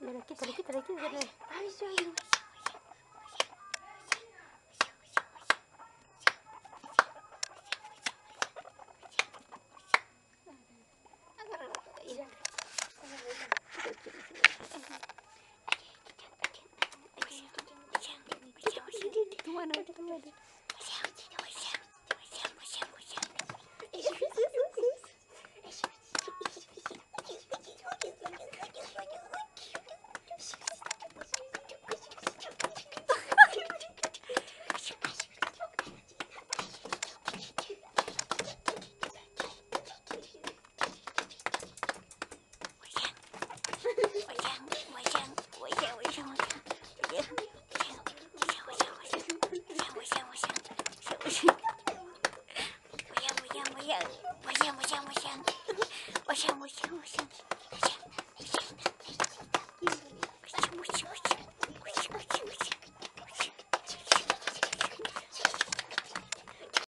Dale, quítale, quítale, quítale. Ay, sí. Ke mana? Ke mana? 不行不行不行不行